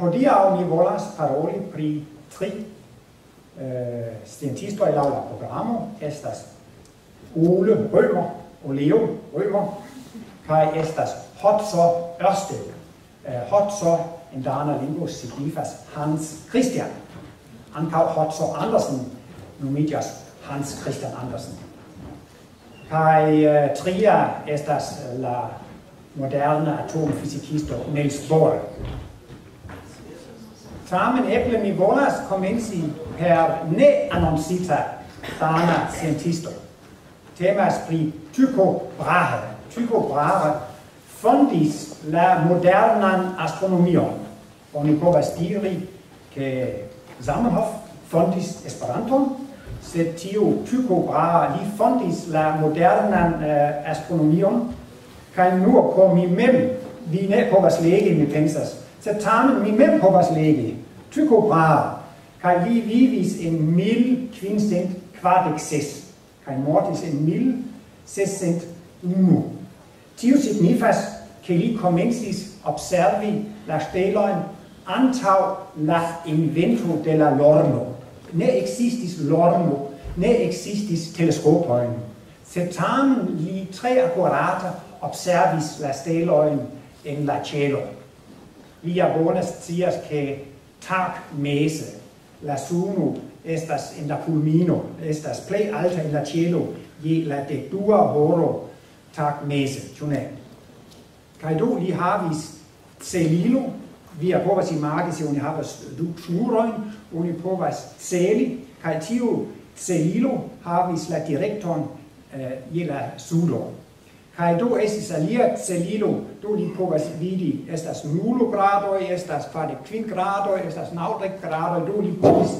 Hodiaŭ mi volas paroli pri tri eh, sciencistoj laŭ la programo. Estas Ole Rømer, Leo Rømer, kaj estas Hotso Ørsted. Eh, Hotso en dana lingvo signifas Hans Christian. Ankaŭ Hotso Andersen nomiĝas Hans Christian Andersen. Kaj eh, tria estas la moderna atomfizikisto Niels Bohr Tamen eble mi volas komenci per ne annoncita dana scientisto. Temas pri Tycho Brahe. Tycho Brahe fondis la modernan astronomion. Oni povas diri che Zamenhof fondis Esperanton, sed tiu Tycho Brahe li fondis la modernan uh, astronomion, kai nur komi mi mem, vi ne povas legi, mi pensas, sed tamen mi mem povas legi Tycho kai li vivis in mil quincent quadec kai mortis in mil sessent unu. Tio signifas, che li comensis observi la steloin antau la invento de la lorno. Ne existis lorno, ne existis teleskopoin, sed tamen li tre accurata observis la steloin en la cielo. Lia bonas cias che tag mese. La suno estas en la fulmino estas plej alta en la cielo je la dekdua horo tag mese ĉu kai do li havis celilo via povas imagi se oni havas du ŝnurojn oni povas celi kai tiu celilo havis la direkton eh, je la sudo Kai do estis alia celilo, do li povas vidi, estas nulo grado estas fade quin grado estas naudec grado do li povas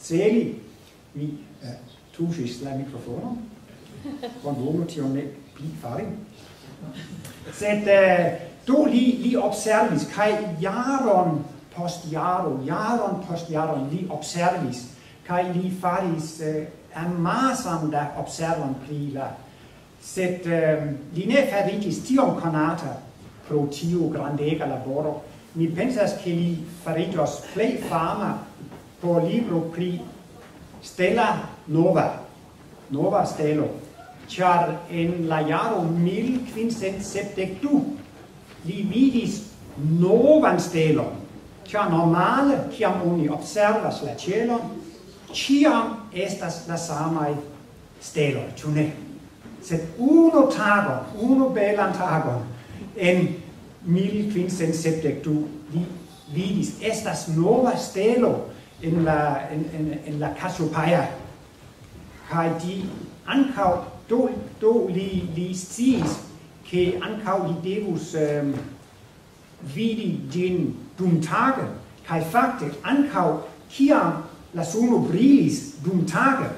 celi. Mi eh, tusis la mikrofono, bonvolu tion ne pli fari. Sed eh, do li, li observis, kai jaron post jaro, jaron post jaron li observis, kai li faris eh, amasan da observon pri la sed um, li ne faritis tion conata pro tiu grandega laboro. Mi pensas che li faritos plei fama pro libro pri Stella Nova, Nova Stelo, char en la jaro 1572 li vidis novan stelon, char normale, ciam oni observas la cielon, ciam estas la samai steloi, ciu ne? sed uno tagon, uno belan tagon, en 1572 li vidis, estas nova stelo en la, en, en, en la Cassiopeia, kai di ankau do, do li, li sciis, ke ankau li devus um, vidi din dum tage, kai fakte ankau kiam la suno brilis dum tage,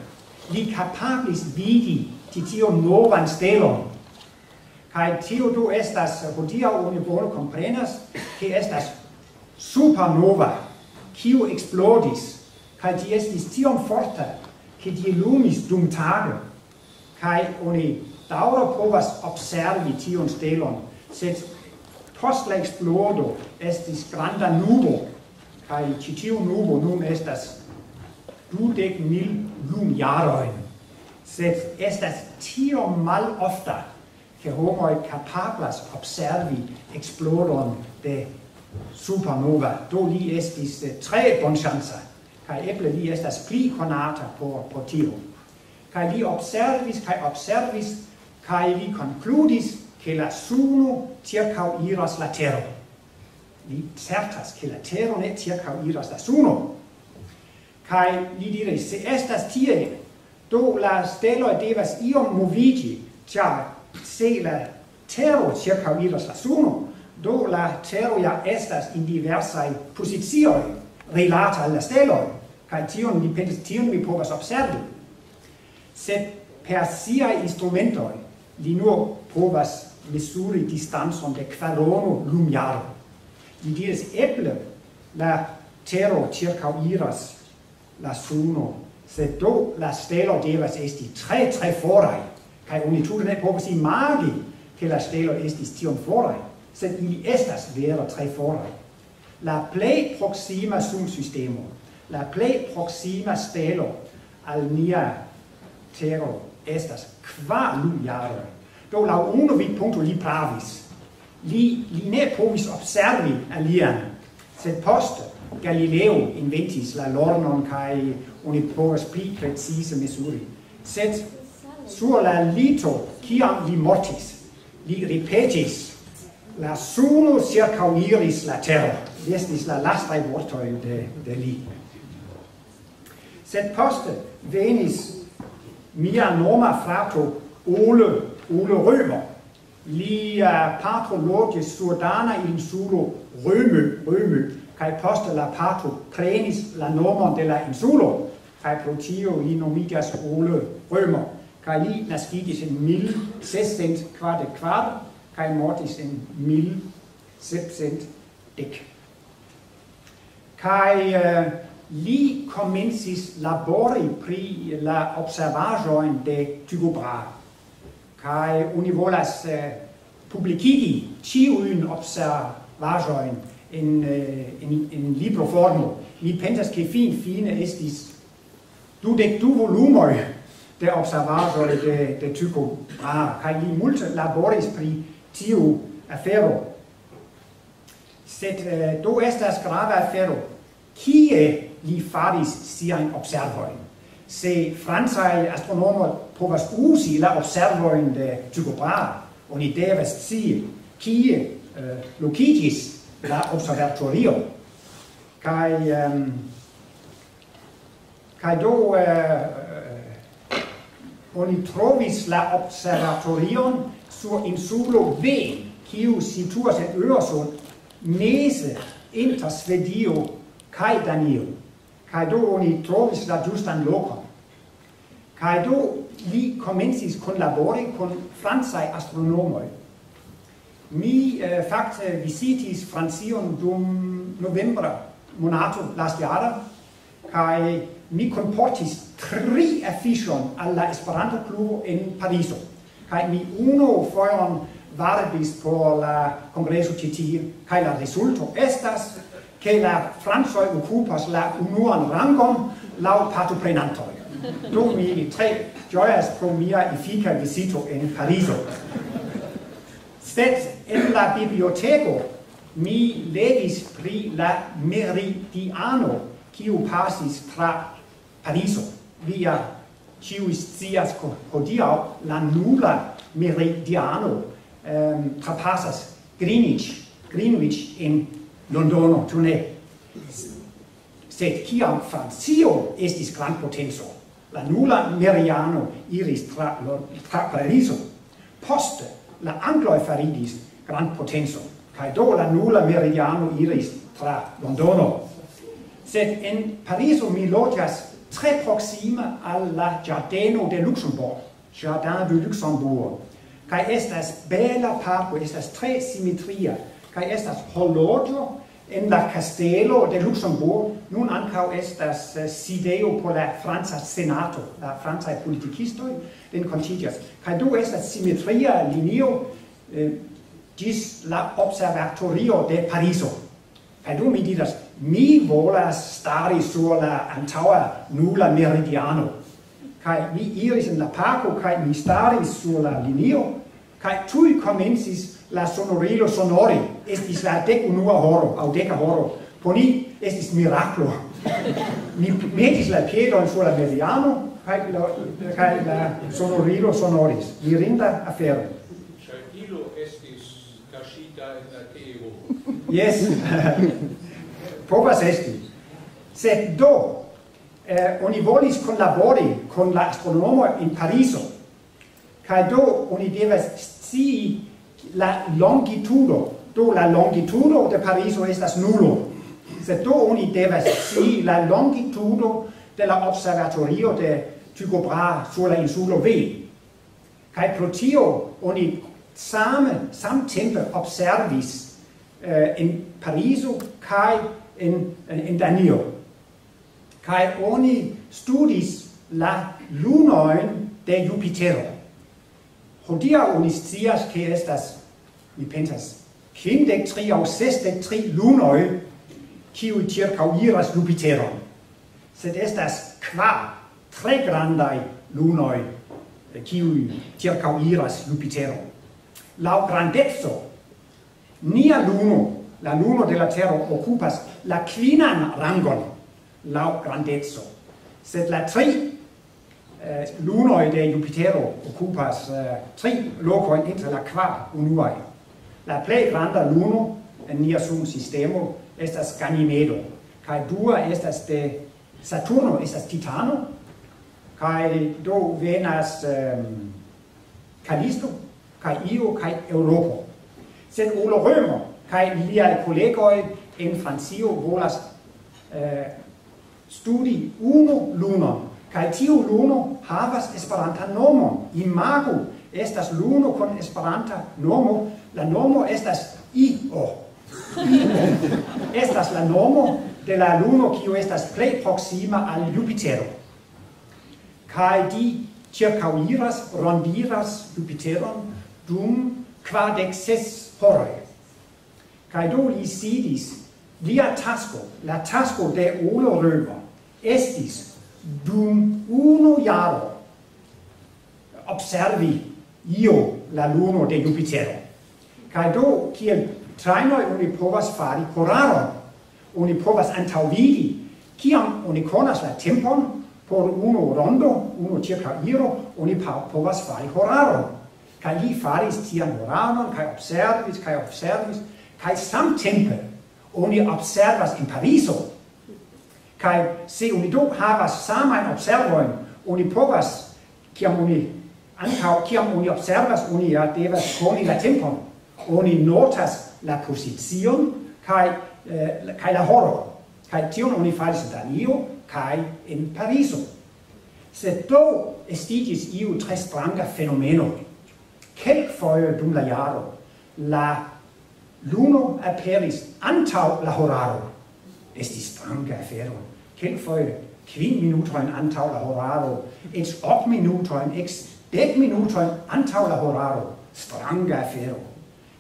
li capablis vidi ti tion novan stelon. Kai tio du estas hodia oni bone comprenas, ke estas supernova, kiu explodis, kai ti estis tiom forta, ke ti lumis dum tage, kai oni daura povas observi tion stelon, sed post la explodo estis granda nubo, kai ci tiu nubo nun estas dudek mil lum jaroin sed estas tio mal ofta che homoi capablas observi exploron de supernova. Do li estis eh, tre bonchanza, kai eble li estas pli conata por, por tio. Kai li observis, kai observis, kai li concludis che la suno circa iras la terra Li certas che la terra ne circa iras la suno. Kai li diris, se estas tie, do la stelo devas iom movigi, cia se la tero circauiras la suno, do la tero ja estas in diversai posizioi relata alla stelo, cae tion mi pensis, tion mi povas observi. Sed per siai instrumentoi li nur povas misuri distanzon de quarono lumiaro. Li diris eble la tero circauiras la suno sed do la stelo devas esti tre tre forai kai oni tute ne povas imagi ke la stelo estis tiom forai sed ili estas vera tre forai la plej sum systemo, la plej proxima stelo al nia tero estas kva lu jaro do la uno vi punto li pravis. Li li ne povis observi alian. Sed poste Galileo inventis la lornon kai oni povas pli precise mesuri. Sed sur la lito kiam li mortis li ripetis la suno circauiris la terra estis la lastai vortoi de de li. Sed poste venis mia noma frato Ole Ole Rømer li uh, patro logis surdana in sulo Rømø Rømø kai poste la pato prenis la nomon de la insulo kai pro tio li nomigas Ole Römer. Kai li naskigis in 1644 kai mortis in 1710 kai uh, li comensis labori pri la observajoin de Tycho Brahe. Kai uni volas eh, uh, publicigi ciuin observajoin in, en, øh, in, in libro formo. Mi pensas che fin fine estis du dec du volumoi de observatore de, de Tycho Brahe. Kai li multe laboris pri tiu afero. Sed uh, do estas grava afero. Kie li faris sian observoin. Se fransai astronomer povas usi la observoin de Tycho Brahe, oni devas si kie eh, uh, lokitis la observatorio. Kai um, kai do uh, oni trovis la observatorion sur insulo V kiu situas en Øresund mese inter Svedio kai Danio. Kai do oni trovis la justan lokon. Kai do li komencis kunlabori kun francaj astronomoj. Mi eh, facte visitis Francion dum novembra monato last jara kai mi comportis tri affichon alla Esperanto Clubo in Pariso kai mi uno foion varbis por la congreso citi kai la resulto estas che la Francoi occupas la unuan rangon lau partoprenantoi. Do mi tre gioias pro mia effica visito in Pariso sed en la biblioteco mi legis pri la meridiano kiu pasis tra Pariso. Via ciu scias hodiau la nula meridiano ehm, trapasas Greenwich Greenwich in Londono ĉu ne? Sed kiam Francio estis grandpotenco la nula meridiano iris tra, tra Pariso. Poste la Angloi faridis grand potenso cae do la nulla meridiano iris tra Londono. Sed en Pariso mi lotias tre proxima alla Giardeno de luxembourg Jardin de luxembourg cae estas bela parco, estas tre simetria, kai estas horlogio, en la castello de Luxemburg nun ancau estas uh, sideo por la franca senato, la franca politikistoi den contigias. kai du estas simetria linio eh, gis la observatorio de Pariso. kai du mi diras, mi volas stari sur la antaua nula meridiano. kai mi iris en la parco kai mi staris sur la linio Kai tui comensis la sonorilo sonori, estis la dec unua horo, au deca horo, poni estis miraclo. mi metis la piedon sur la mediano, kai la, kai la sonorilo sonoris, mirinda afero. Certilo estis cascita in la tevo Yes, povas esti. Sed do, eh, oni volis collabori con la astronomo in Pariso, kai do oni devas scii la longitudo, do la longitudo de Pariso estas nulo. se do oni devas si la longitudo de la observatorio de Tycho Brahe sur la insulo V. kai pro tio oni same samtempe observis eh, in Pariso kai in, in, in Danio. kai oni studis la lunoin de Jupitero. Hodia oni scias ke estas mi pensas kvindek tri au sesdek tri lunoj kiuj iras Jupiteron. Sed estas qua tre grandaj lunoj eh, kiuj iras Jupiteron. Laŭ grandezzo, nia luno, la luno de la Terra, occupas la quinan rangon laŭ grandezzo. Sed la tri eh, lunoi de Jupitero occupas eh, tri locoin inter la qua unuae. La plei granda luno en nia sun sistemo estas Ganymedo, kai dua estas de Saturno, estas Titano, kai do venas um, Callisto, kai Io, kai Europo. Sed Olo Römer, kai lia collegoi en Francio volas eh, studi uno lunon Kai tiu luno havas esperanta nomo. Imago estas luno con esperanta nomo. La nomo estas Io. Estas la nomo de la luno kiu estas plej proksima al Jupitero. Kai di circauiras, rondiras Jupiteron dum quadec ses horoi. Kai do li sidis, lia tasko, la tasko de Olo Römer, estis dum uno jaro observi io la luno de Jupitero. Kaj do kiel trainoi oni povas fari koraron, oni povas antauvidi, kiam oni conas la tempon por uno rondo, uno circa iro, oni povas fari horaron. Kaj li faris tian horaron, kaj observis, kai observis, kaj samtempe oni observas in Pariso, kai se oni do havas samajn observoin oni povas, kiam oni ankaŭ kiam oni observas, oni ja devas koni la tempon. Oni notas la position kai eh, kai la horo. kai tion oni faris en Danio kai en pariso se do estigis iu tre stranga fenomeno. Kelkfoje dum la jaro la luno aperis antau la horaro estis stranga afero. Kelkfoje kvin minutojn antau la horaro, eĉ ok minutojn, ex dek minutojn antau la horaro. Stranga afero.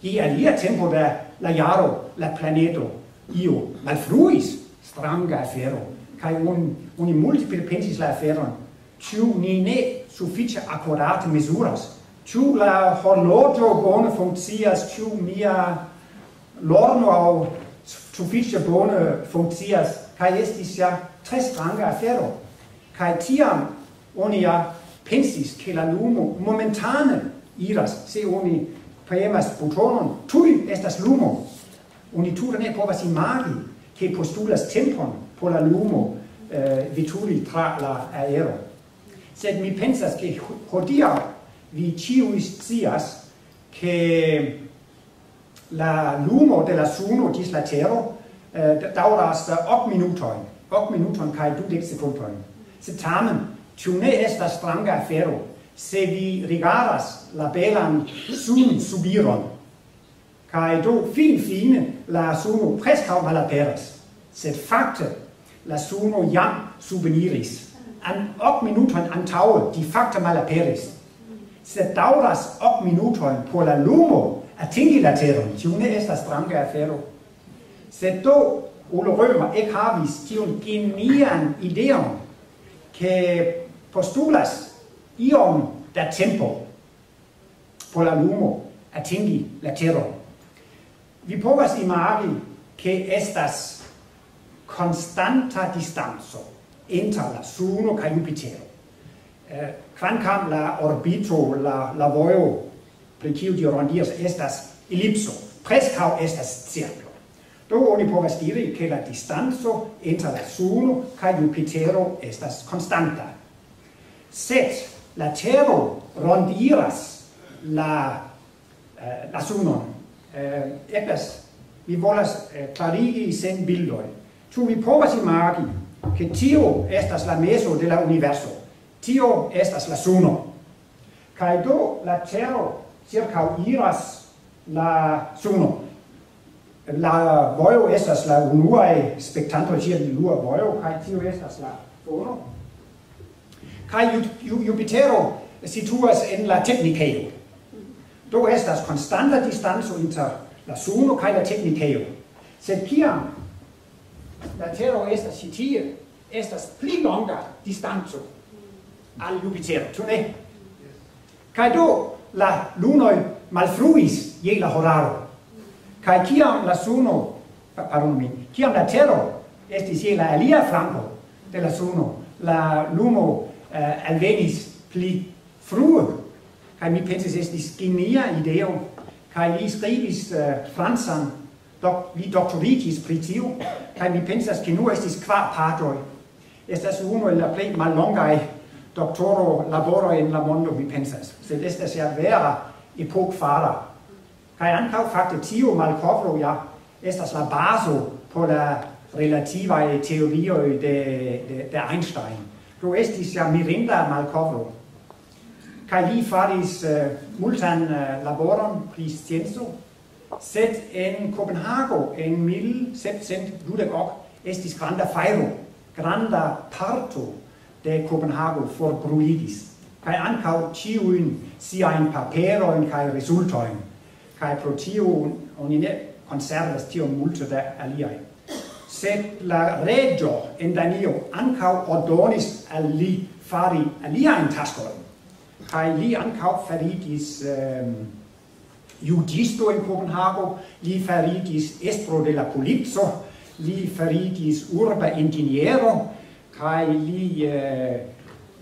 Hi alia tempo da la jaro, la planeto, io malfruis. Stranga afero. Kaj un, uni multiple pensis la aferon. Ĉu ni ne suffice accurate mezuras? Ĉu la horloĝo bone funccias, Ĉu mia lorno au sufficia bone funccias kai estis ja tre stranga afero. Kai tiam oni ja pensis ke la lumo momentane iras se oni premas butonon tui estas lumo. Oni tute ne povas imagi ke postulas tempon por la lumo eh, veturi tra la aero. Sed mi pensas ke hodia vi ĉiuj scias ke la lumo de la suno gis la tero eh, dauras eh, ok minutoin, ok minuton kaj dudek sekundoin. se tamen tu ne estas stranga afero se vi rigaras la belan sun subiron? Kaj do fin fine la suno preskaŭ malaperas sed fakte la suno jam subeniris. An ok minuton antaue di fakte malaperis. Sed dauras ok minutojn por la lumo atingi la teron, tiu ne estas stranga afero. Sed do, Ulo Römer ec havis tiun genian ideon, ke postulas iom da tempo por la lumo atingi la teron. Vi povas imagi, ke estas constanta distanzo inter la Suno ca Jupitero. Eh, quancam la orbito, la, la vojo pri kiu Dioronius estas ellipso, prescau estas circlo. Do oni povas diri che la distanzo inter la suno kaj Jupitero estas konstanta. Sed la Tero rondiras la eh, la Sunon. Eh, epes, vi volas eh, clarigi sen bildoi. Tu vi povas imagi che tio estas la meso de la universo. Tio estas la Suno. Kai do la Tero circa iras la suno. La vojo estas la unuaj spektanto ĝia lua vojo kaj tio estas la suno. kaj Jupitero situas en la teknikejo. Do estas konstanta distanco inter la suno kaj la teknikejo. Sed kiam la tero estas ĉi tie estas pli longa distanco al Jupitero ĉu ne? Kaj do la lunoi malfruis je la horaro. Kai kiam la suno, pardon mi, kiam la tero estis je la alia flanco de la suno, la lumo eh, alvenis pli frue. Kai mi pensis estis genia ideo, kai li skribis eh, francan, doc, li doctoritis pri tio, kai mi pensas, ke nu estis kvar partoi. Estas uno el la plej mallongaj doctoro laboro in la mondo mi pensas. Sed estas ja vera epokfara kai ankaŭ fakte tio malkovro ja estas la bazo por la relativae teorioj de, de de Einstein. Do estis ja mirinda malkovro. Kai li faris uh, multan uh, laboron pri scienco sed en Copenhago en 1700 estis granda feiro granda parto de Copenhago forbruigis kai ankau ciuin siain paperoin kai resultoin kai pro tiu oni ne conservas tio multo da aliai sed la regio en Danio ancau ordonis al li fari aliaen taskoin kai li ancau farigis um, ehm, judisto in Copenhago, li farigis estro de la polizzo, li farigis urba ingeniero, kai li eh,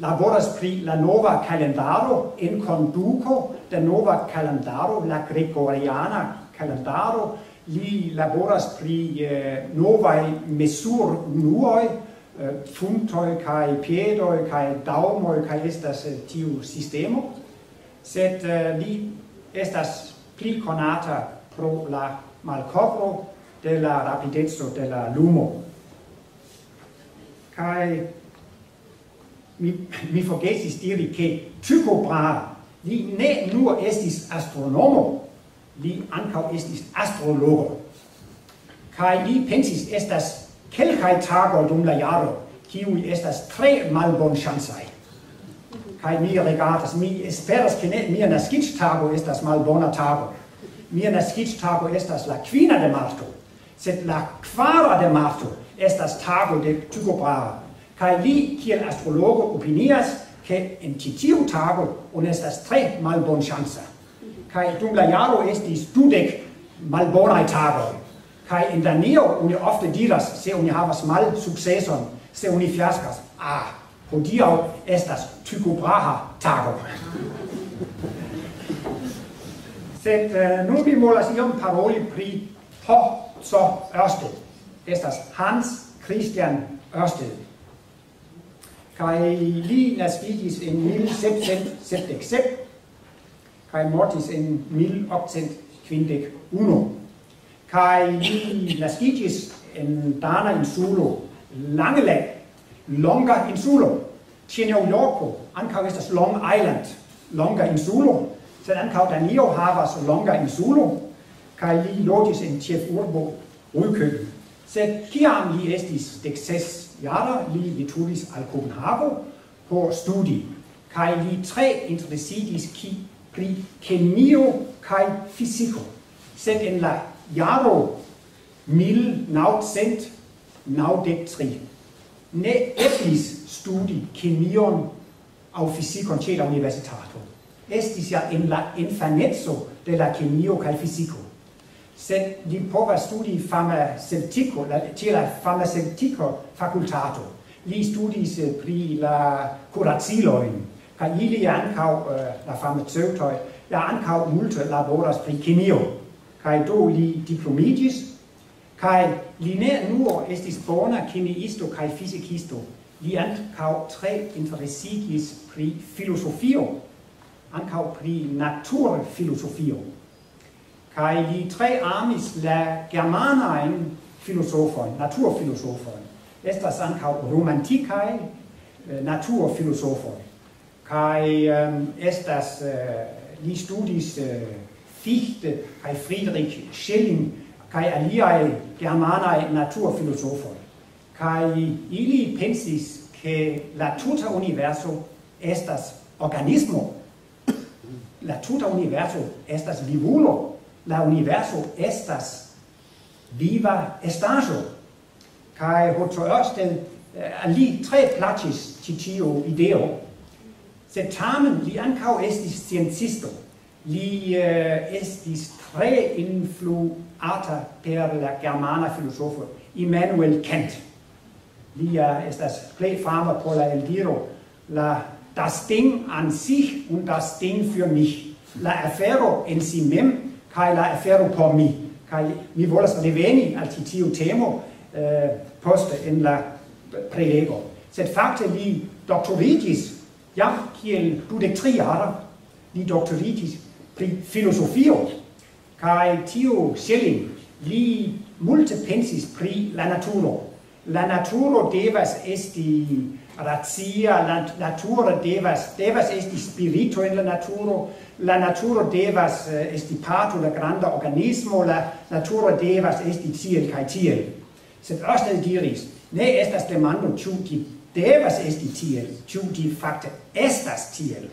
lavoras pri la nova calendaro en conduco de nova calendaro la gregoriana calendaro. Li laboras pri eh, novaj mesur nuoi eh, funtoi kai piedoi kai daumoi kai estas eh, tiu sistemo. Sed eh, li estas pli konata pro la malkovro de la rapideco de la lumo kai mi mi forgesis diri che Tycho Brahe li ne nur estis astronomo li ankaŭ estis astrologo kai li pensis estas kelkaj tagoj dum la jaro kiuj estas tre malbon chansai. kai mi regardas mi esperas ke ne mia naskiĝtago estas malbona tago mia naskiĝtago estas la kvina de marto sed la kvara de marto estas tago de Tycho Brahe. Kai li kiel astrologo opinias ke en ĉi tiu tago oni estas tre malbonŝanca. Kai dum la jaro estis dudek malbonaj tagoj. Kaj in Danio oni ofte diras se oni havas malsukceson, se oni fiaskas. Ah, hodiaŭ estas Tycho Brahe tago. Sed uh, nun mi volas iom paroli pri ho, So Ørsted estas Hans Christian Ørsted. Kai li naskigis in 1777 kai mortis in 1851. Kai li naskigis in Dana insulo, Langeland, longa insulo, Ĉe Yorko, ankaŭ estas Long Island, longa insulo, sed ankaŭ Danio havas longa insulo, kaj li in en ĉefurbo Rudkøbing sed kiam li estis dexes jara, li veturis al Copenhago por studi, cae li tre interesidis ki pri chemio kai fisico. Sed in la jaro 1993 ne eblis studi chemion au fisicon ce la universitato. Estis ja in la infanezzo de la chemio kai fisico sed li povas studi farmaceutico, la, tie la farmaceutico facultato. Li studis eh, pri la curaziloin, ca ili ancau, uh, eh, la farmaceutoi, ja ancau multe laboras pri chemio. Cae do li diplomigis, cae li ne nuo estis bona chemiisto cae fisicisto, li ancau tre interesigis pri filosofio, ancau pri natur filosofio kai li tre amis la germanain filosofon, naturfilosofon. Estas ankaŭ romantikaj eh, naturfilosofoj. Kai um, estas uh, li studis uh, Fichte kai Friedrich Schelling kai aliaj germanaj naturfilosofoj. Kai ili pensis che la tuta universo estas organismo. La tuta universo estas vivulo la universo estas viva estajo kai hotro Ørsted ali eh, tre placis titio ideo. Se tamen li ancau estis sciencisto li eh, estis tre influata per la germana filosofo Immanuel Kant. Lia estas plej fama por la eldiro la das Ding an sich und das Ding für mich. La afero en si mem kai la afero por mi. Kai mi volas reveni al tiu temo eh, poste en la prelego. Sed fakte li doktorigis jam kiel dudek tri li doktorigis pri filosofio kai tiu Schelling li multe pensis pri la naturo. La naturo devas esti razia la natura devas devas esti spirito in la naturo la naturo devas eh, esti parto la granda organismo la natura devas esti tiel kai tiel. Sed erste diris ne estas demando ĉu ĝi devas esti tiel ĉu ĝi fakte estas tiel.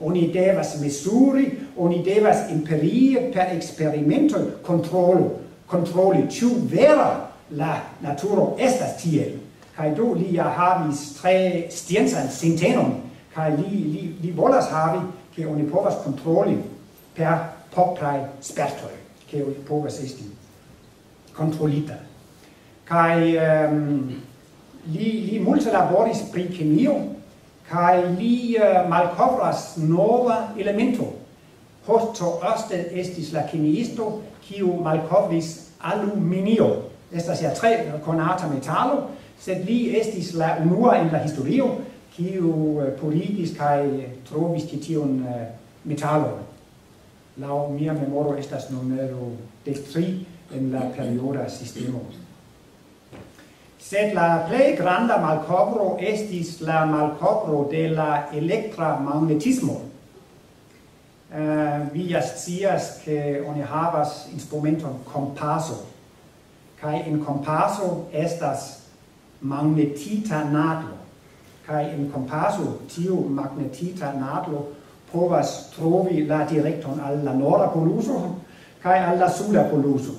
Oni devas mesuri oni devas imperie per experimento controllo kontroli ĉu vera la naturo estas tiel kai do li havis tre stiensan centenum kai li li li volas havi ke oni povas kontroli per poprae spertoi ke oni povas esti kontrolita. Kai um, li li multe laboris pri kemio kai li uh, malkovras nova elemento. Hosto Ørsted estis la kemiisto kiu malkovris aluminio. Estas ja tre konata metallo, sed li estis la unua in la historio kiu eh, purigis kaj trovis ĉi tiun eh, metalon. La mia memoro estas numero de tri en la perioda sistemo. Sed la plej granda malkovro estis la malkovro de la elektra magnetismo. Uh, vi ja scias che oni havas instrumenton kompaso, kaj en kompaso estas magnetita nadlo. Kai in compasso tiu magnetita nadlo povas trovi la directon al la norda poluso kai al la suda poluso.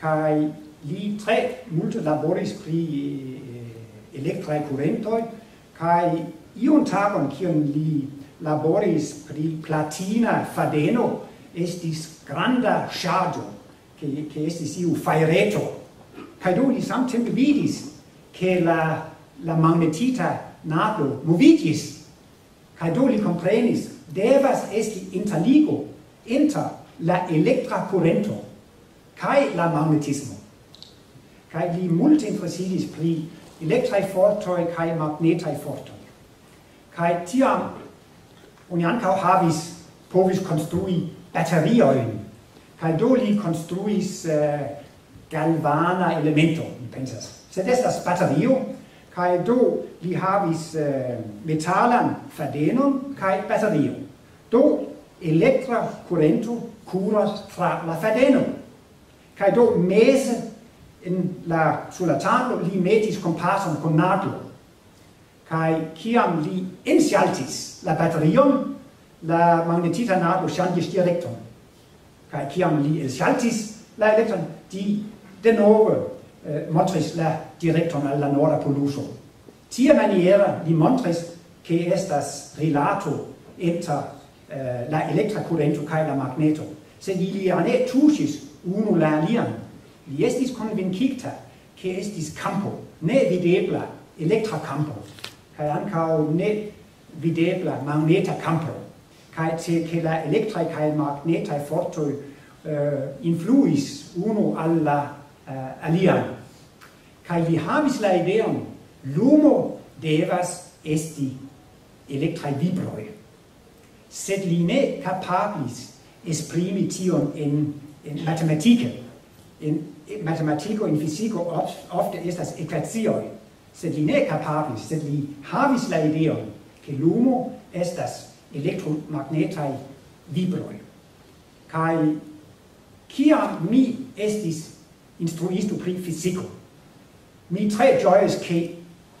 Kai li tre multe laboris pri eh, elektraj kurentoj kai iun tagon kion li laboris pri platina fadeno estis granda ŝarĝo ke ke estis iu faireto kai do li samtempe vidis che la la magnetita nato movigis kai do li comprenis devas esti interligo inter la electra currento kai la magnetismo. Kai li multe interesiĝis pri electrai fortoi kai magnetai fortoi kai tiam oni ankaŭ havis povis konstrui batterioin kai do li konstruis uh, galvana elemento mi pensas sed estas batterio kai do li havis eh, metalan fadenon kai batterio Do elektra kurento kuras tra la fadeno. Kai do mese in la sulla tavolo li metis compason con naglo. Kai kiam li insialtis la batterion la magnetita naglo ŝanĝis direkton. Kai kiam li insialtis la elektron di denove eh, montris la directon al la norda poluso. Tia maniera li montris che estas rilato inter eh, la electra currento cae la magneto. Sed ili ne tusis unu la alian. Li estis konvinkita che estis campo, ne videbla electra campo, cae ancao ne videbla magneta campo. cae te che la elektraj cae magnetaj fortoi eh, influis unu alla Eh, uh, aliai. Kai li havis la ideon, lumo devas esti electrai vibroi. Sed li ne capablis esprimi tion in, in matematike. In, in matematiko, in fisico, ofte estas equazioi. Sed li ne capablis, sed li havis la ideon, che lumo estas elektromagnetai vibroi. Kai kia mi estis instruisto pri fisico. Mi tre joyes che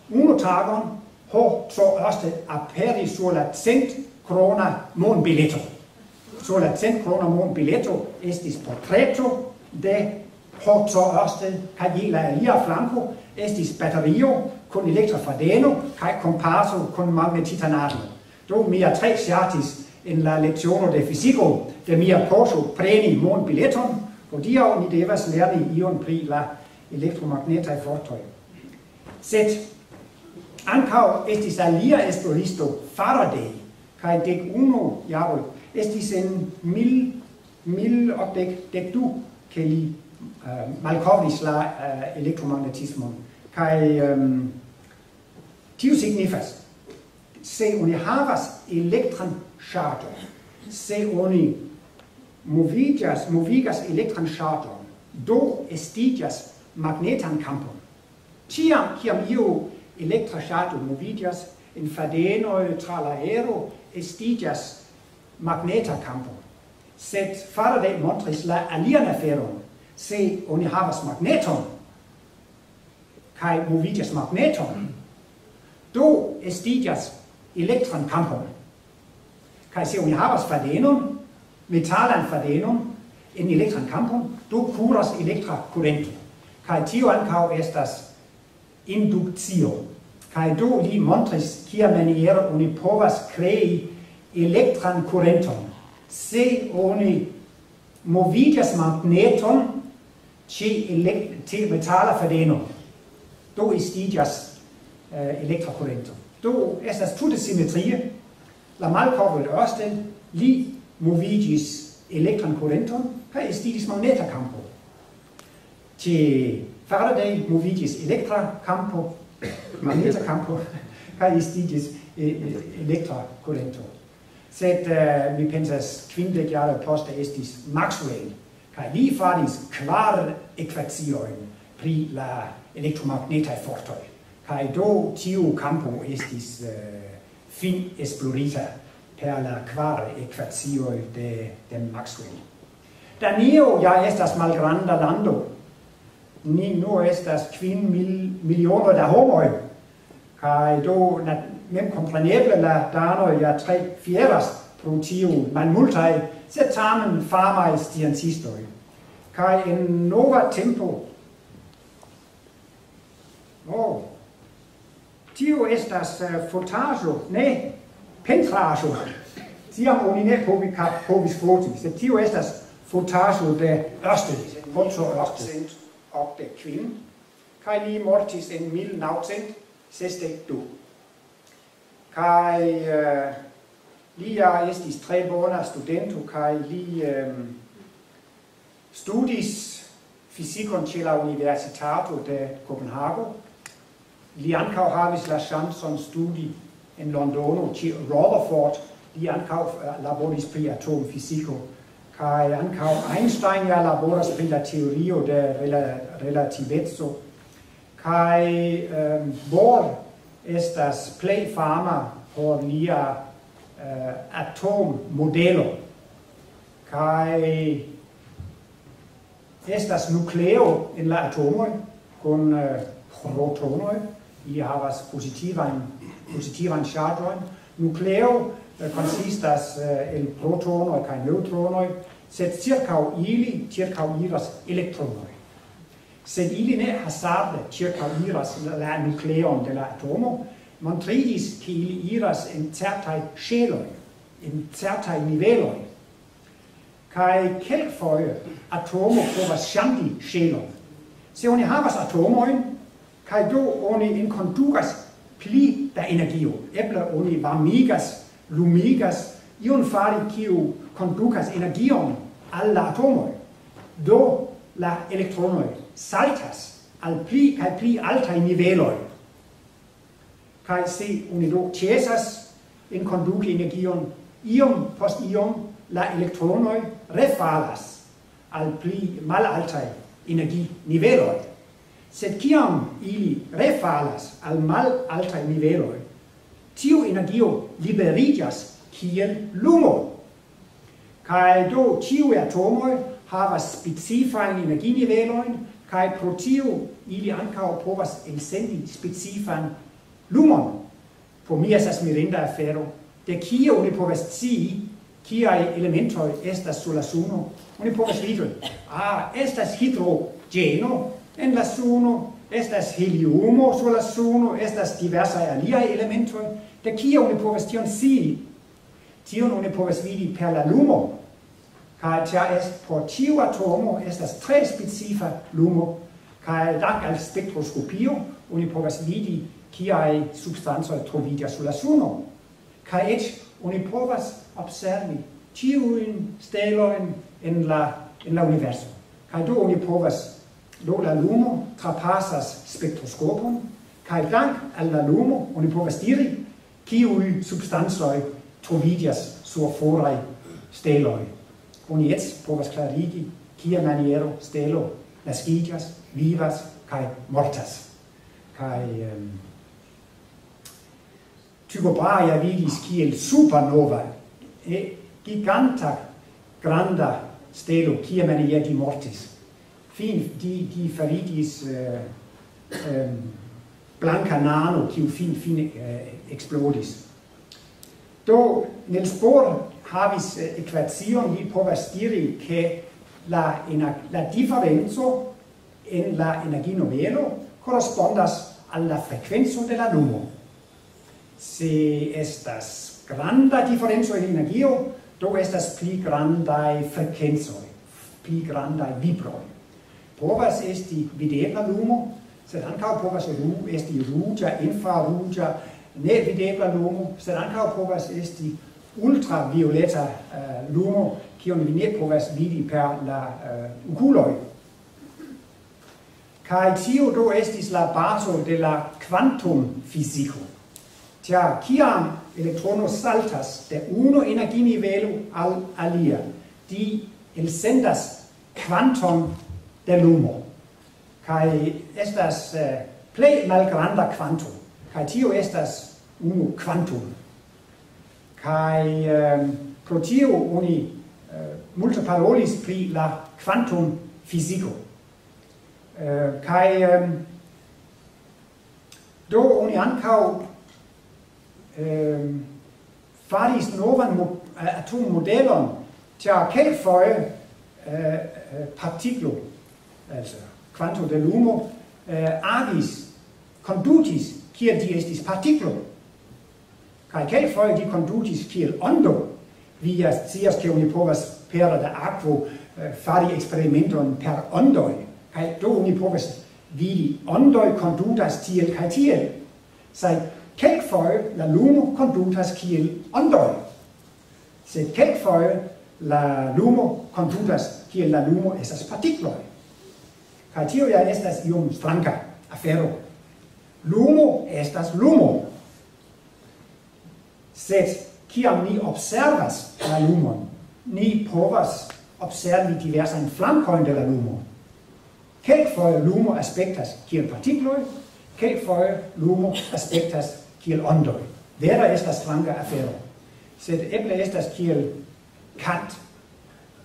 uno tagon ho tro erste aperi sur la cent krona mon biletto. Sur la cent krona mon biletto estis portretto de ho so kai jela alia flanco, estis batterio, kun elektra fadeno, kai compasso kun magnetitanato. Do mia tre chartis in la lezione de fisico, de mia porto preni mon bileton, Hodia ni devas lerni ion pri la elektromagnetaj fortoj. Sed ankaŭ estis alia esploristo Faraday kaj dek unu jaroj estis en mil mil okdek dek du ke li eh, uh, malkovris la eh, uh, elektromagnetismon kaj um, ehm, tiu signifas se oni havas elektran ŝarĝon se oni movigas movigas elektran ŝaton do estigas magnetan campon. Tiam kiam io elektra ŝato movigas in fadeno tra la aero estigas magneta campo sed Faraday montris la alian aferon se oni havas magneton kai movigas magneton do estigas elektran campon. Kai se oni havas fadenon metalan fadenum in elektran campum do curas elektra currento kai tio ancao estas inductio kai do li montris kia maniero oni povas crei elektran currenton se oni movigas magneton ci elektri metala fadeno do istigas eh, elektra currento do estas tute simetrie. La malkovre Ørsted li movigis elektran kurenton kaj estiris magneta campo. Ĉe Faraday movigis elektra campo, magneta campo kaj estiris elektra kurento. Sed uh, mi pensas kvindek jare poste estis Maxwell kai li faris kvar equazioin pri la electromagnetae fortoi. Ca do tiu campo estis uh, fin esplorita per la quare equazioi de, de Maxwell. Danio ja estas malgranda lando, ni nu estas quin mil, miliono da homoi. Kai do na mem compreneble la dano ja tre fieras pro tiu multai se tamen famaj sciencistoj. Kai in nova tempo, oh, tio estas eh, uh, fontaĵo, ne pentrajo, tiam oni ne povi cap povis floti, se tio estas flotajo de Ørsted, foto Ørsted, op de kvin, kai li mortis en 1962. Kai uh, lia estis tre bona studento, kai li um, studis fysikon ĉe la Universitato de Kopenhago. Li ankaŭ havis la ŝancon studi en Londono, ci Rutherford, di ancau uh, øh, laboris pri atomfiziko, kaj ancau Einstein ja laboras pri la teorio de rela relativezzo kai um, ehm, Bohr estas play fama por lia uh, atommodelo, kai estas nucleo in la atomo con uh, eh, protonoi i havas positivan positivan chargioin. Nucleo eh, consistas eh, uh, el protonoi cae neutronoi, sed circa ili circa iras elektronoi. Sed ili ne hasarde circa iras la nucleon de la atomo, montridis che ili iras in certai sceloi, in certai niveloi. Cae kelkfoje atomo povas ŝanĝi scelon. Se oni havas atomojn cae do oni inkondukas pli da energio. Eble oni varmigas, lumigas, ion fari kiu conducas energion al la atomoi. Do la elektronoi saltas al pli kai pli alta niveloi kai se oni do ĉesas enkonduki energion iom post iom, la elektronoi refalas al pli malaltai energi niveloi sed kiam ili refalas al mal altai niveloi, tiu energio liberigas kiel lumo. Kai do tiu atomoi havas specifan energiniveloin, kai pro tiu ili ancao povas elsendi specifan lumon. Por mi esas mirinda afero, de kia oni povas cii, kiai elementoi estas sur la suno, oni povas vidi, ah, estas hidrogeno, en la suno estas heliumo sur la suno estas diversa alia elemento de kio oni povas tion si tion oni povas vidi per la lumo. Kaj tia est por tiu atomo estas tre specifa lumo. Kaj dank al spektroskopio oni povas vidi kiaj substancoj troviĝas sur la suno. Kaj et oni povas observi tiuin steloin en la en la universo. Kaj do oni povas do la lumo trapassas spektroskopon, kai dank al la lumo oni povas diri kiuj substansoi trovidias sur forai steloi. Oni ec povas klarigi kia maniero stelo nascidias, vivas kai mortas. kai um, Tycho Brahe vidis kiel supernova e giganta granda stelo kia maniere mortis fin di di farigis eh, ehm blanca nano kiu fin fine eh, explodis. Do nel spor havis eh, equation vi povas diri che la ena, la differenzo in la energinovelo correspondas alla frequenza della lumo. Se estas granda differenzo in energia do estas pli granda frequenza pli granda vibroi povas esti videbla lumo, sed ankaŭ povas esti ruĝa, infraruĝa, ne videbla lumo, sed ankaŭ povas esti ultravioleta uh, eh, lumo, kion vi ne povas vidi per la uh, okuloj. Kaj tio do estis la bazo de la quantum fiziko. Tia, kiam elektrono saltas de uno energinivelo al alia, di elsendas quantum de lumo. Kai estas eh, plej malgranda quantum. Kai tio estas unu quantum. Kai eh, pro tio oni eh, multe parolis pri la quantum fisico. Eh, kai eh, do oni ankau eh, faris novan mo eh, atommodelon, tia kelkfoje eh, eh partiklo quanto de lumo eh, agis condutis kiel di estis partiklo. Kel foi di condutis kiel ondo via sias scias ke oni povas per de aquo eh, fari eksperimenton per ondo kai do oni povas vidi ondo condutas tiel kai tiel. Sed foi la lumo condutas kiel ondo sed kelkfoje la lumo condutas kiel la lumo esas partikloj Ca tio ja estas iom stranca afero. Lumo estas lumo. Sed, kiam ni observas la lumon, ni povas observi diversan flancoin de la lumo. Kelk foie lumo aspectas kiel partikloi, kelk foie lumo aspectas kiel ondoi. Vera estas stranka afero. Sed eble estas kiel Kant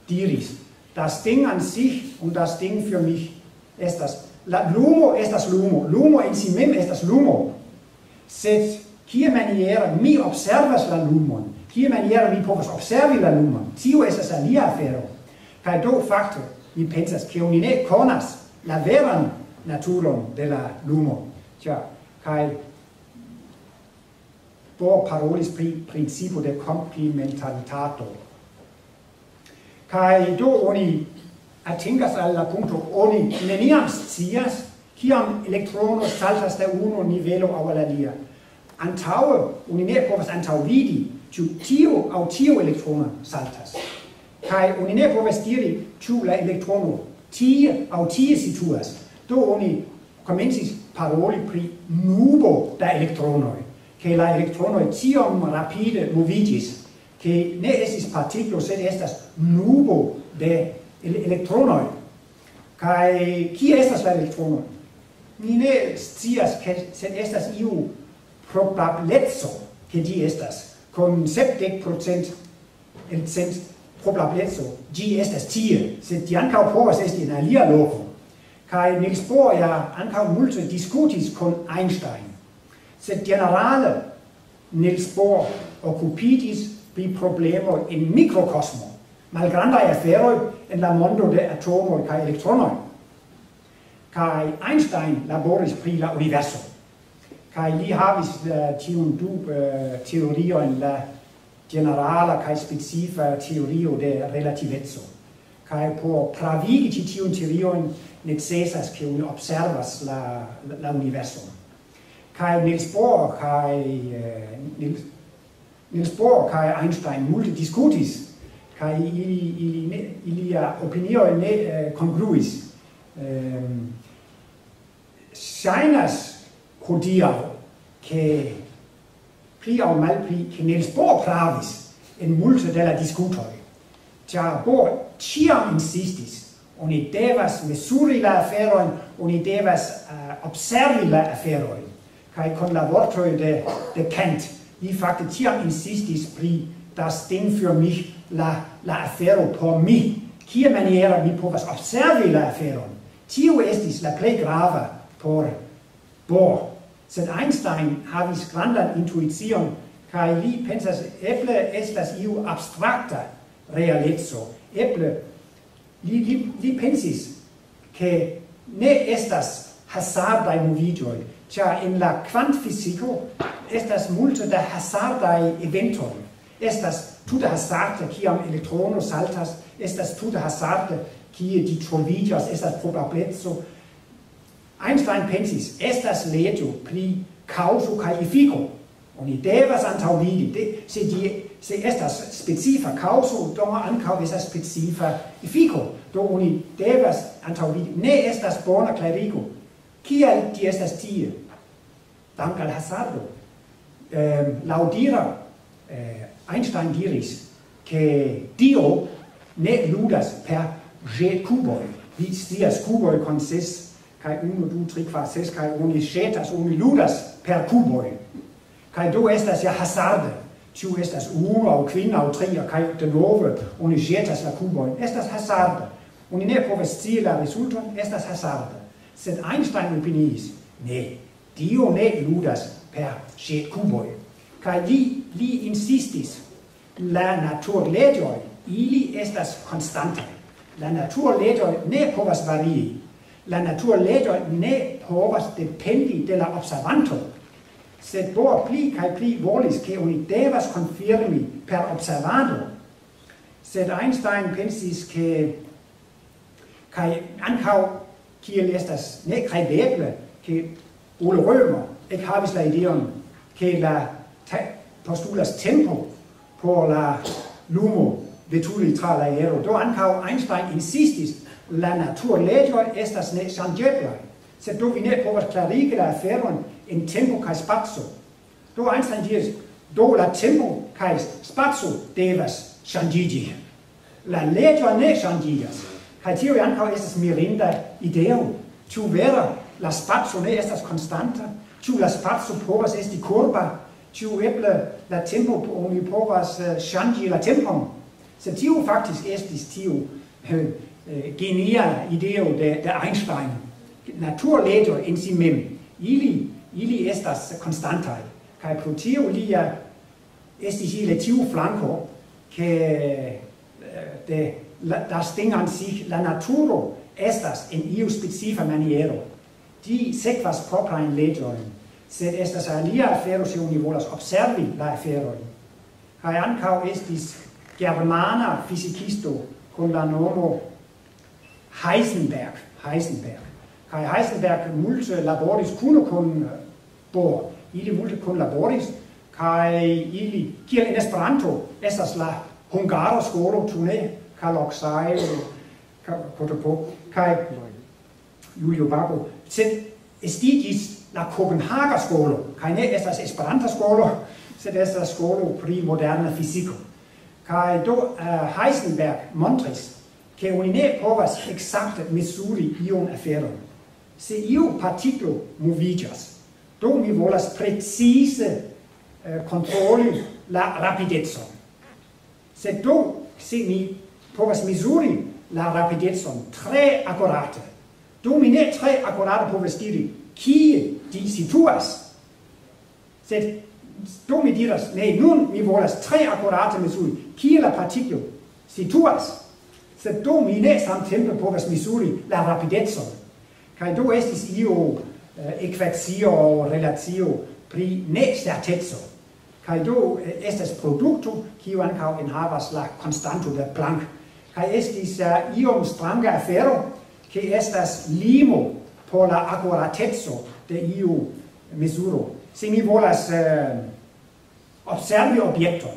diris. Das Ding an sich und das Ding für mich estas la lumo estas lumo lumo en si mem estas lumo. Sed kia maniera mi observas la lumon? Kia maniera mi povas observi la lumon? Tio estas alia afero. Kaj do fakte mi pensas ke oni ne konas la veran naturon de la lumo. Tia kaj do parolis pri principo de complementaritato kaj do oni atingas al la punto oni neniam scias kiam elektrono saltas de unu nivelo aŭ al alia. Antaŭe oni ne povas antaŭvidi ĉu tio aŭ tio elektrono saltas. Kaj oni ne povas diri ĉu la elektrono tie aŭ tie situas. Do oni komencis paroli pri nubo da elektronoj, ke la elektronoj tiom rapide moviĝis, ke ne estis partiklo, sed estas nubo de elektronoj. Kaj kie estas la elektronoj? Ni ne scias, sed estas iu probableco, ke ĝi estas. Kun sepdek procent el cent probableco, ĝi estas tie, sed ĝi ankaŭ povas esti en alia loko. Kaj Niels Bohr ja ankaŭ multe diskutis kun Einstein. Sed generale Niels Bohr okupitis pri problemo en mikrokosmo malgrandai aferoi en la mondo de atomo kai elektronoi. kai Einstein laboris pri la universo. Kai li havis eh, tiun du uh, teoriojn la generala kai specifa teorio de relativezzo. Kai por pravigi ti tiun teorion necessas che oni observas la la, universo. Kai Niels Bohr kai uh, eh, Niels, Niels Bohr kai Einstein multe diskutis kai ili ili ne ilia opinio ne eh, congruis ehm shainas hodia che pli au mal pli che nel spor pravis en multe della discutoi cia bo tia insistis oni devas mesuri la aferoin, oni devas uh, observi la aferoin. Kai con la vortoi de, de kent li fakte tia insistis pri das Ding für mich la la afero por mi. Kia maniera mi povas observi la aferon? Tio estis la plej grava por Bohr sed Einstein havis grandan intuicion kai li pensas eble estas iu abstrakta realeco. Eble li, li, li pensis che ne estas hazardai movigioi, cia in la quantfisico estas multe da hazardai eventoi, estas tuta hazarde kiam elektrono saltas estas tuta hazarde kie di trovigas estas probableco Einstein pensis estas leĝo pri causo kaj efiko. Oni devas antaŭvidi de se di se estas specifa causo do ankaŭ estas specifa efiko. Do oni devas antaŭvidi ne estas bona klarigo. Kial di estas tie? Dank al hazardo ehm laudira eh, Einstein diris che Dio ne ludas per G cuboi. Vi stias cuboi consist kai 1 2 3 4 6 kai oni shetas oni ludas per cuboi. Kai do estas ja hazarde. Tiu estas unu au kvin au tri kai de nove oni shetas la cuboi. Estas hazarde. Oni ne povas scii la rezulton, estas hazarde. Sed Einstein opinis ne, Dio ne ludas per shet cuboi. Kai li li insistis la natur legioi ili estas constante la natur legioi ne povas varii. La natur legioi ne povas dependi de la observanto. Sed bor pli kaj pli volis ke oni devas konfirmi per observado. Sed Einstein pensis ke kaj ankaŭ kiel estas ne kredeble ke Ole Rømer ek havis la ideon ke la postulas tempo por la lumo veturi tra la aero. Do ancao Einstein insistis, la natur legio estas ne changeblai, se do vi ne povas clarigi la aferon in tempo cae spazio. Do Einstein diris, do la tempo cae spazio devas changigi. La legio ne changigas. Cae tio ancao estas mirinda ideo, tu vera, la spazio ne estas constanta, ciu la spazio povas esti curva, ĉu eble la tempo oni povas eh, ŝanĝi la tempon. Se tio faktisk estis tio eh, eh, genia ideo de de Einstein naturleto in si mem. Ili ili estas konstantaj. Kaj pro tio lia estis ile tiu flanko che de la, das Ding an sich la naturo estas in iu specifa maniero. Di sequas proprain letroin sed estas alia afero se oni volas observi la aferoi. Kai ankaŭ estis germana fizikisto kun la nomo Heisenberg, Heisenberg. Kai Heisenberg multe laboris kuno kun eh, Bohr. Ili multe kun laboris kai ili kiel en Esperanto estas la hungara skolo tune kaloxai, kaj kotopo kai Julio Babo sed estigis la Copenhaga skolo, kaj ne estas Esperanta skolo, sed estas skolo pri moderna fiziko. Kaj do uh, Heisenberg montris, ke oni ne povas ekzakte mesuri iun aferon. Se iu partiklo moviĝas, do mi volas precize uh, eh, kontroli la rapidecon. Se do, se mi povas mesuri la rapidecon tre akurate, do mi ne tre akurate povas diri kie di situas. Sed do mi diras, ne, nun mi volas tre akurate misuri, kie la particlo situas, sed do mi ne samtempe povas misuri la rapidezzo. Kaj do estis io eh, ekvacio, relatio pri ne certezzo. Kaj do eh, estas produkto, kiu ankaŭ enhavas la konstanto de Planck. Kaj estis uh, iom stranga afero, ke estas limo por la accuratezzo de iu misuro. Se mi volas eh, observi objekton,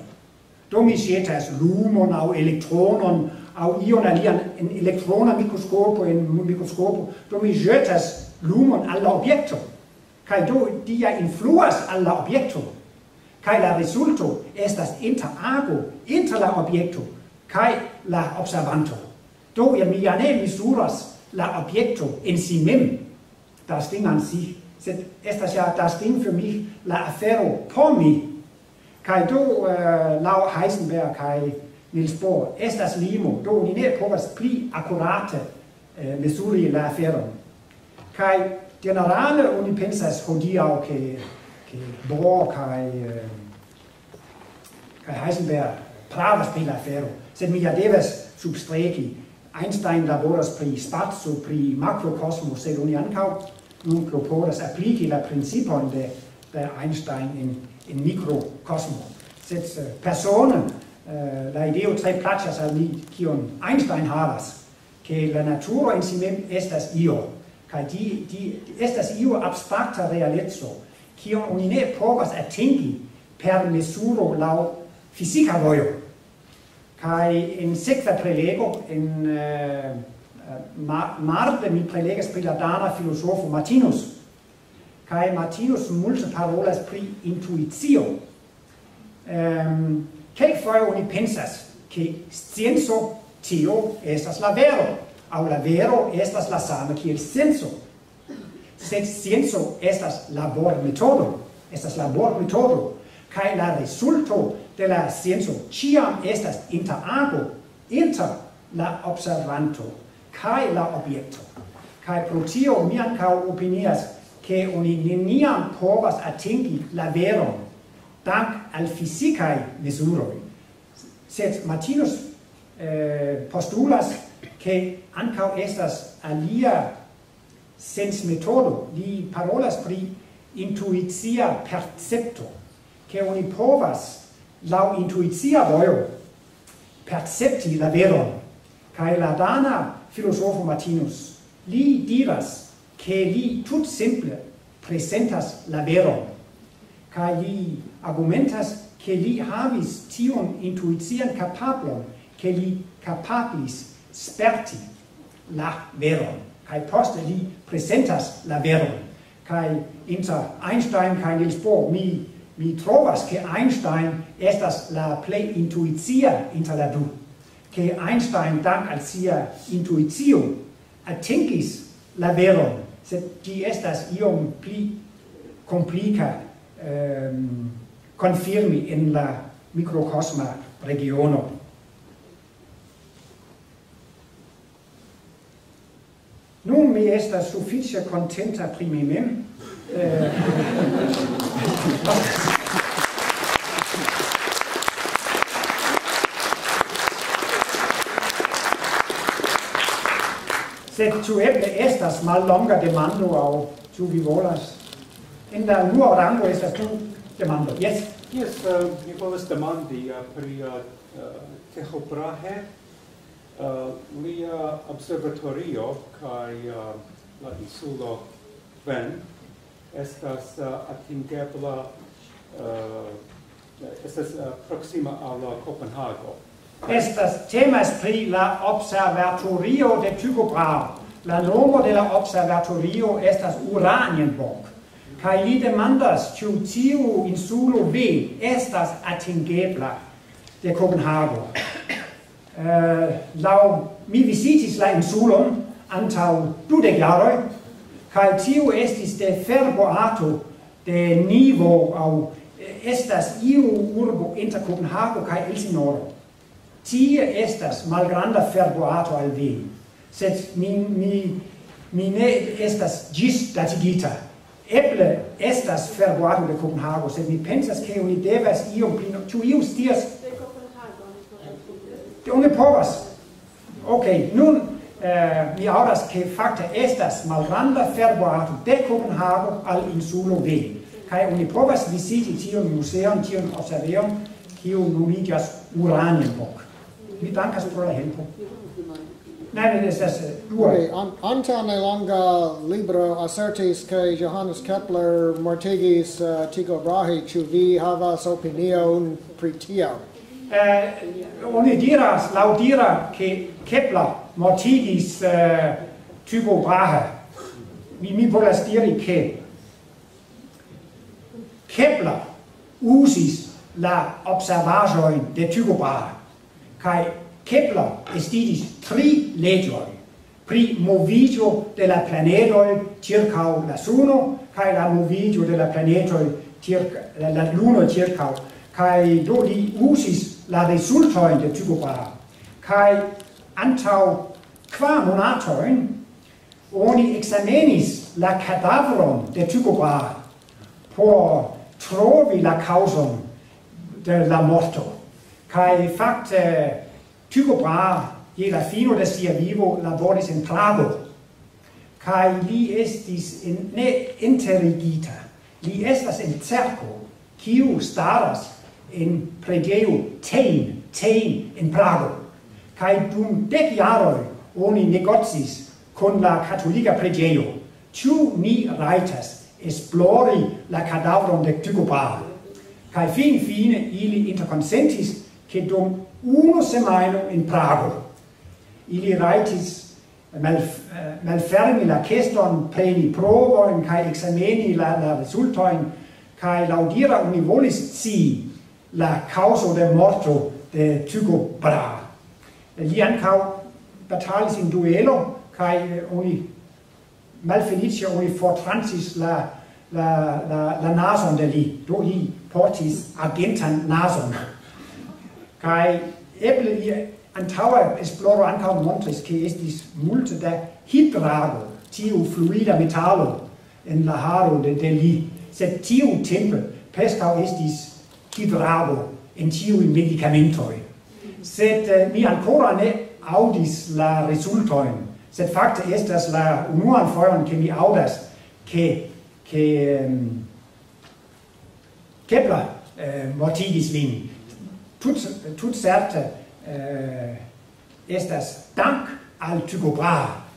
do mi ŝetas lumon aŭ elektronon aŭ ion alian en elektrona mikroskopo, en mikroskopo, do mi ĵetas lumon al la objekto, kaj do dia influas al la objekto, kaj la resulto estas interago inter la objekto kaj la observanto. Do mi ja ne misuras la objekto en si mem, das Ding an sich, sed estas ja das Ding für mich, la afero por mi. Kai do uh, lau Heisenberg kai Niels Bohr, estas limo, do ni ne povas pli akurate äh, mesuri la afero Kai generale oni pensas hodiaŭ ke ke Bohr kai eh, kai Heisenberg pravas pri la afero, sed mi ja devas substreki Einstein laboras pri spazio, pri makrokosmo, sed oni ankaŭ nun proponas apliki la principon de, de Einstein in, in mikrokosmo. Sed eh, uh, persone, uh, eh, la ideo tre placas al mi, kion Einstein havas, che la naturo in si mem estas io, kai di, di, estas io abstracta realezzo, kion oni ne povas atingi per mesuro lau fisica voio. Kai in sekva prelego, in... Uh, eh, Eh, mar marde mi prelegas pri la dana filosofo Martinus Kai Martinus multe parolas pri intuizio. ehm um, kai foi oni pensas ke scienco tio estas la vero au la vero estas la sama kiel scienco sed scienco estas labor metodo estas labor metodo kai la resulto de la scienco ciam estas interago inter la observanto kai la objekto kai pro tio mi ankaŭ opinias che oni neniam povas atingi la veron dank al fisicae mesuro sed Martinus eh, postulas che ankaŭ estas alia sens metodo. Li parolas pri intuitia percepto che oni povas la intuitia voio percepti la veron. Kaj la dana filosofo Martinus. Li diras che li tut simple presentas la vero, ca li argumentas che li havis tion intuizian capablon, che li capablis sperti la vero, kai poste li presentas la vero, kai inter Einstein ca Niels Bohr mi mi trovas che Einstein estas la plei intuicia inter la du che Einstein dank al sia intuitio attingis la veron, sed gi estas iom pli complica ehm confirmi in la microcosma regiono. Nun mi estas sufficie contenta pri mi mem. Eh, sed tu eble estas mallonga demando au tu vi volas? En la unua rango estas tu demando. Yes. Yes, uh, eh, mi volas demandi uh, pri eh, uh, Teho Brahe, uh, lia observatorio kai uh, la insulo Ven estas uh, atingebla uh, estas uh, proxima al Kopenhago estas temas pri la observatorio de Tycho Brahe. La nomo de la observatorio estas Uranienburg. Kai li demandas ĉu tiu insulo V estas atingebla de Kopenhago. Eh, uh, lau mi visitis la insulon antau dudek jaroj, kaj tiu estis de ferboato de nivo au eh, estas iu urbo inter Kopenhago kaj Elsinore tie estas malgranda fervoato al vi, sed mi, mi, mi ne estas gis datigita. Eble estas fervoato de Copenhago, sed mi pensas che oni devas iom pli... tu iu stias... De Copenhago. Oni povas. Ok, nun eh, mi audas che facta estas malgranda fervoato de Copenhago al insulo V. Kai oni povas visiti tion museon, tion observeon, kiu nomigas Uranienbock mi dankas pro la helpo. Nein, es estas due. Okay, an, ne longa libro assertis che Johannes Kepler mortigis uh, Tycho Brahe, ĉu vi havas opinion pri tio? Eh, oni diras, laudira, che Kepler mortigis uh, Tycho Brahe. Mi, mi volas diri che Kepler usis la observajoin de Tycho Brahe kai Kepler estidis tri legioi pri movigio de la planetoi circa la suno kai la movigio de la planetoi circa la, la luno circa kai do li usis la resultoi de Tycho Brahe kai antau qua monatoin oni examenis la cadavron de Tycho Brahe por trovi la causum de la morto. Kai fakte eh, Tycho Brahe je la fino de sia vivo laboris in Prago. Kai li estis in, ne interigita. Li estas in cerco, kiu staras in pregeo tein, tein in Prago. Kai dum dec jaroi oni negozis con la catolica pregeo. Ciu ni raitas esplori la cadavron de Tycho Brahe. Kai fin fine ili interconsentis che dum semaino in Prago. Ili raitis eh, mal, eh, malfermi la queston preni provoin kai exameni la, la resultoin kai laudira uni volis ci la causo de morto de Tycho Brahe. Eh, li ancau batalis in duelo kai uni malfelicia uni fortransis la la la la nason de li. Do hi portis argentan nason. Kai eble vi antaŭa esploro ankaŭ montris ke estis multe da hidrago tiu fluida metalo en la haro de Delhi, sed tiu tempe preskaŭ estis hidrago en tiuj medicamentoj. Sed eh, mi ancora ne audis la resultojn, sed fakte estas la unuan fojon ke mi audas ke ke um, Kepler eh, mortigis lin tut, tut certe eh, estas dank al Tycho Brahe,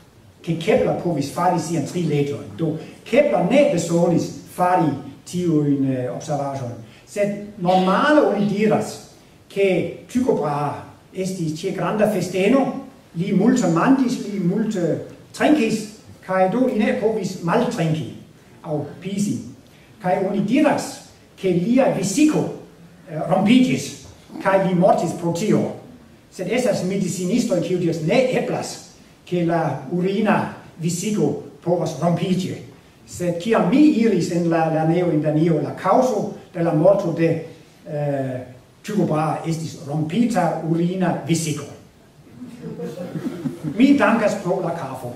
che Kepler povis fari sian tri legion. Do Kepler ne besonis fari tio in uh, eh, observation sed normale oni diras che Tycho Brahe estis tie granda festeno, li multe mandis, li multe trinkis, kai do ine povis mal trinki au pisi. Kai oni diras, che lia visico uh, eh, rompigis, kai li mortis pro tio. Sed esas medicinisto kiu diras ne eblas ke la urina visigo povas rompiĝi. Sed kia mi iris en la laneo in Danio la causo de la morto de eh, Tugoba estis rompita urina visigo. Mi dankas pro la kafo.